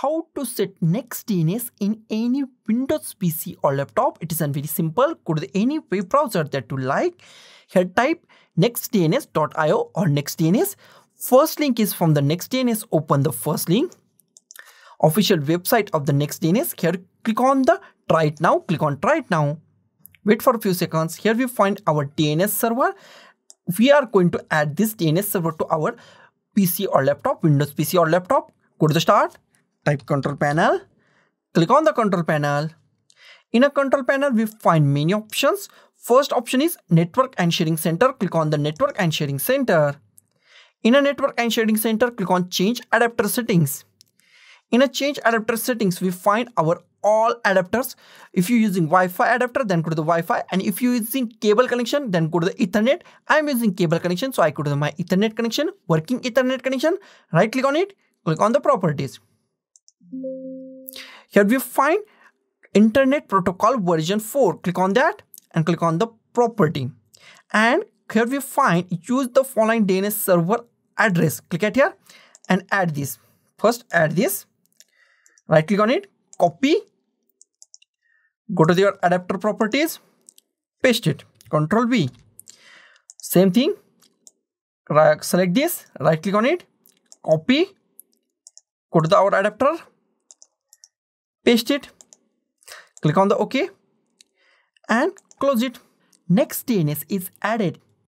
how to set next DNS in any Windows PC or laptop. It is very simple. Go to any web browser that you like. Here type nextdns.io or nextdns. First link is from the nextdns. Open the first link. Official website of the nextdns. Here click on the try it now. Click on try it now. Wait for a few seconds. Here we find our DNS server. We are going to add this DNS server to our PC or laptop, Windows PC or laptop. Go to the start type control panel. Click on the control panel. In a control panel we find many options. First option is network and sharing center. Click on the network and sharing center. In a network and sharing center click on change adapter settings. In a change adapter settings we find our all adapters. If you're using wi-fi adapter then go to the wi-fi. And if you're using cable connection then go to the ethernet. I'm using cable connection so i go to my ethernet connection working ethernet connection. Right click on it click on the properties here we find Internet Protocol version 4. Click on that and click on the property. And here we find use the following DNS server address. Click at here and add this. First add this. Right click on it. Copy. Go to your adapter properties. Paste it. Control V. Same thing. Select this. Right click on it. Copy. Go to the our adapter paste it. Click on the ok and close it. Next dns is added